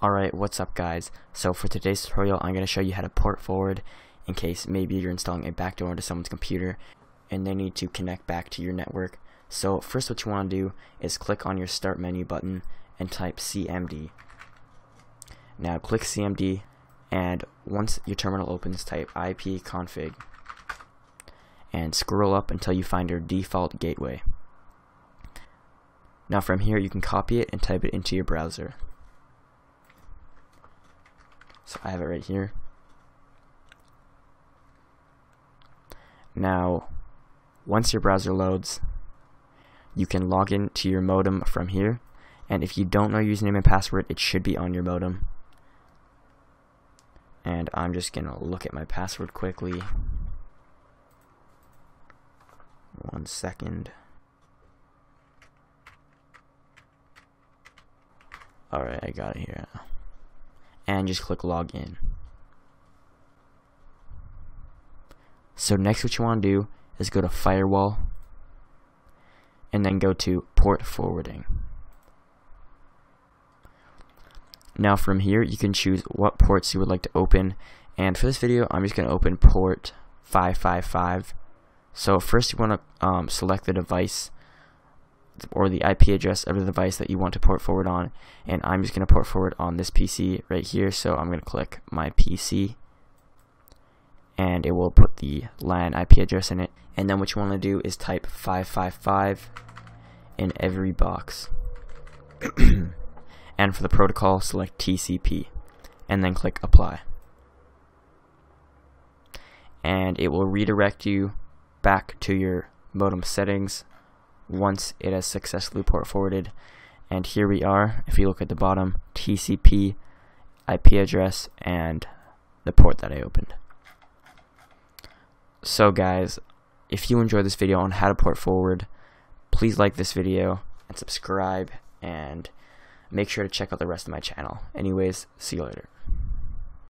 Alright, what's up guys? So for today's tutorial, I'm going to show you how to port forward in case maybe you're installing a backdoor into someone's computer and they need to connect back to your network. So first what you want to do is click on your start menu button and type CMD. Now click CMD and once your terminal opens type ipconfig and scroll up until you find your default gateway. Now from here you can copy it and type it into your browser. So I have it right here. Now, once your browser loads, you can log in to your modem from here. And if you don't know your username and password, it should be on your modem. And I'm just going to look at my password quickly. One second. Alright, I got it here and just click login. So next what you want to do is go to firewall and then go to port forwarding. Now from here you can choose what ports you would like to open and for this video I'm just going to open port 555. So first you want to um, select the device or the IP address of the device that you want to port forward on. And I'm just going to port forward on this PC right here. So I'm going to click my PC and it will put the LAN IP address in it. And then what you want to do is type 555 in every box. And for the protocol select TCP and then click apply. And it will redirect you back to your modem settings once it has successfully port forwarded. And here we are, if you look at the bottom, TCP, IP address, and the port that I opened. So guys, if you enjoyed this video on how to port forward, please like this video and subscribe and make sure to check out the rest of my channel. Anyways, see you later.